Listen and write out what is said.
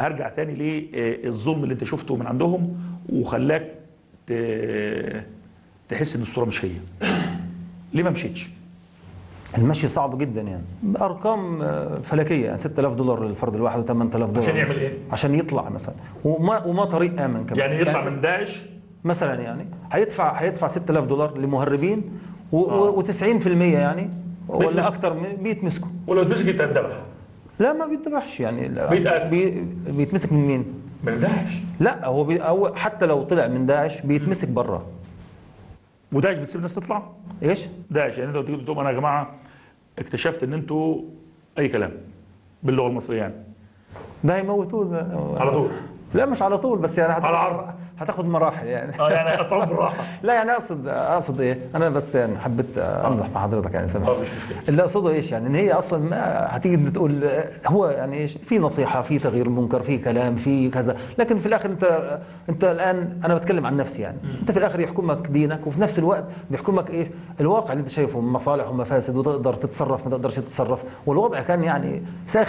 هرجع تاني للظلم اللي انت شفته من عندهم وخلاك تحس ان الصورة مش هي. ليه ما مشيتش؟ المشي صعب جدا يعني. ارقام آه، فلكية يعني 6000 دولار للفرد الواحد و8000 دولار. عشان يعمل إيه؟ عشان يطلع مثلا. وما وما طريق آمن كمان. يعني يطلع من داعش؟ مثلا يعني. هيدفع هيدفع 6000 دولار لمهربين آه. و90% يعني ولا. أكثر بيتمسكوا ولو اتمسك يتذبح لا ما بيتذبحش يعني بيتقتل. بي بيتمسك من مين؟ من داعش لا هو بي أو حتى لو طلع من داعش بيتمسك برا وداعش بتسيب الناس تطلع؟ إيش؟ داعش يعني تيجوا تقولوا أنا يا جماعة اكتشفت إن أنتوا أي كلام باللغة المصرية يعني ده هيموتوه على طول لا مش على طول بس يعني هتاخد على عرض. هتاخد مراحل يعني. آه يعني قطعوا بالراحة. لا يعني اقصد أقصد إيه؟ أنا بس يعني حبيت امزح مع حضرتك يعني سامح آه مش مشكلة. اللي أقصده إيش يعني؟ إن هي أصلا ما هتيجي تقول هو يعني إيش؟ في نصيحة في تغيير المنكر في كلام في كذا. لكن في الآخر انت أنت الآن أنا بتكلم عن نفسي يعني. أنت في الآخر يحكمك دينك وفي نفس الوقت بيحكمك إيش؟ الواقع اللي أنت شايفه من مصالح ومفاسد وتقدر تتصرف ما تقدرش تتصرف. والوضع كان يعني ساخن.